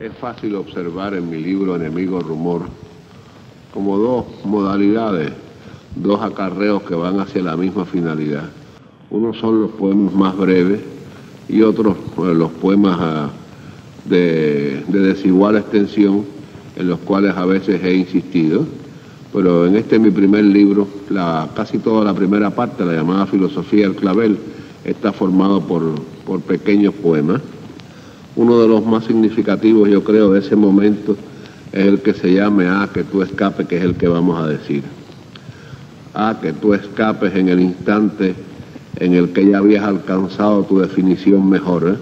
Es fácil observar en mi libro Enemigo Rumor como dos modalidades, dos acarreos que van hacia la misma finalidad. Unos son los poemas más breves y otros pues, los poemas ah, de, desigual extensión en los cuales a veces he insistido. Pero en este mi primer libro, casi toda la primera parte, la llamada Filosofía del Clavel, está formado por pequeños poemas. Uno de los más significativos, yo creo, de ese momento es el que se llame A, que tú escapes, que es el que vamos a decir. A, que tú escapes en el instante en el que ya habías alcanzado tu definición mejor. ¿eh?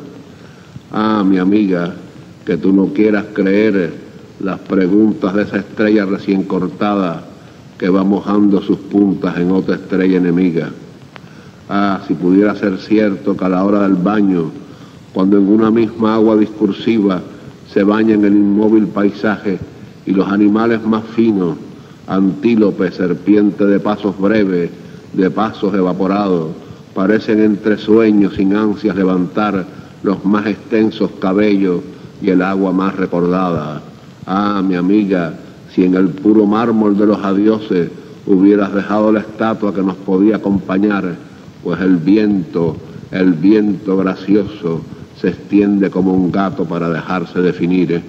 Ah, mi amiga, que tú no quieras creer las preguntas de esa estrella recién cortada que va mojando sus puntas en otra estrella enemiga. Ah, si pudiera ser cierto que a la hora del baño, cuando en una misma agua discursiva se baña en el inmóvil paisaje y los animales más finos, antílope, serpiente de pasos breves, de pasos evaporados, parecen entre sueños sin ansias levantar los más extensos cabellos y el agua más recordada. Ah, mi amiga, si en el puro mármol de los adioses hubieras dejado la estatua que nos podía acompañar, pues el viento, el viento gracioso, se extiende como un gato para dejarse definir. ¿eh?